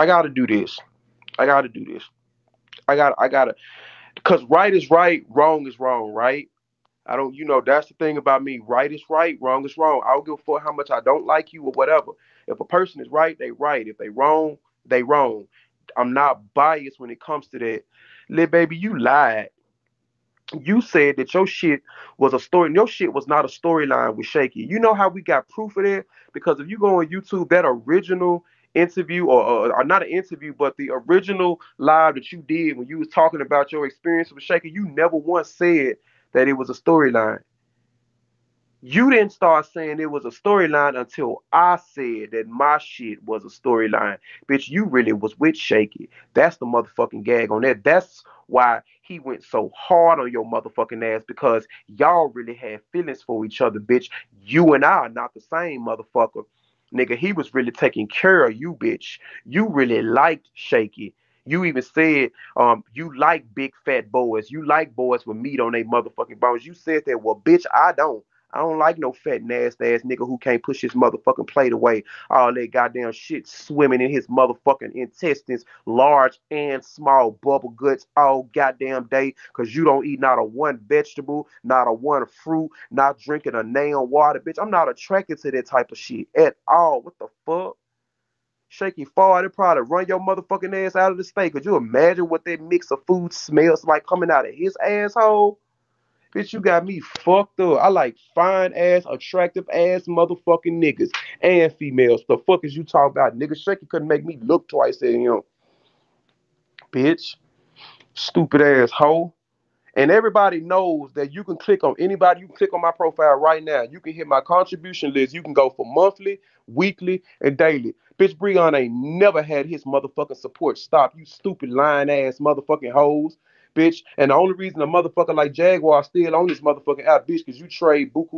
I gotta do this. I gotta do this. I gotta I gotta because right is right, wrong is wrong, right? I don't, you know, that's the thing about me. Right is right, wrong is wrong. I don't give a fuck how much I don't like you or whatever. If a person is right, they right. If they wrong, they wrong. I'm not biased when it comes to that. Little baby, you lied. You said that your shit was a story. And your shit was not a storyline with Shakie. You know how we got proof of that? Because if you go on YouTube, that original interview or, or, or, not an interview, but the original live that you did when you was talking about your experience with Shakie, you never once said that it was a storyline. You didn't start saying it was a storyline until I said that my shit was a storyline. Bitch, you really was with Shakie. That's the motherfucking gag on that. That's why he went so hard on your motherfucking ass because y'all really had feelings for each other, bitch. You and I are not the same, motherfucker. Nigga, he was really taking care of you, bitch. You really liked Shakie. You even said um you like big fat boys. You like boys with meat on their motherfucking bones. You said that. Well, bitch, I don't. I don't like no fat nasty ass nigga who can't push his motherfucking plate away. All that goddamn shit swimming in his motherfucking intestines, large and small bubble guts all goddamn day. Cause you don't eat not a one vegetable, not a one fruit, not drinking a nail water, bitch. I'm not attracted to that type of shit at all. What the fuck? Shakie fart, it probably run your motherfucking ass out of the state. Could you imagine what that mix of food smells like coming out of his asshole? Bitch, you got me fucked up. I like fine ass, attractive ass motherfucking niggas and females. The fuck is you talking about? Nigga, Shakie couldn't make me look twice at him. Bitch. Stupid ass hoe. And everybody knows that you can click on anybody. You click on my profile right now. You can hit my contribution list. You can go for monthly, weekly, and daily. Bitch, Breion ain't never had his motherfucking support stop. You stupid lying ass motherfucking hoes. Bitch. And the only reason a motherfucker like Jaguar still on this motherfucking app, bitch, because you trade buku